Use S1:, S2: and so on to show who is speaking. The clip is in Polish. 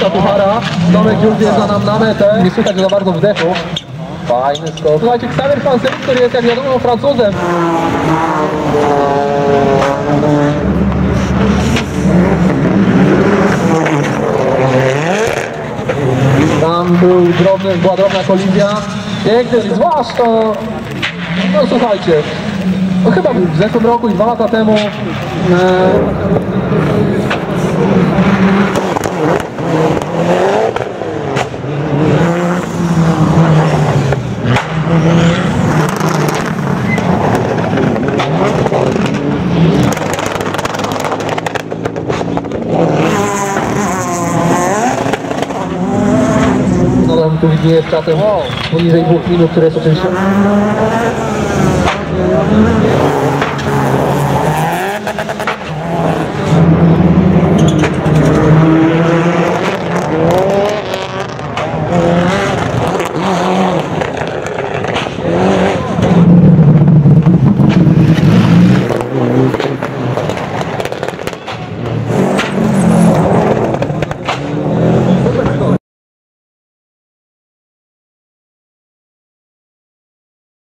S1: Tomka Puchara. Tomek już wjeżdża nam na metę. Nie słychać za bardzo wdechu. Fajny skok. Słuchajcie, Xavier Panseri, który jest jak wiadomo Francuzem. Tam był drobny, była drobna kolizja. Piękny, zwłaszcza... No słuchajcie, no chyba w zeszłym roku i dwa lata temu e, z czasem poniżej dwóch minut, które jest oczywiście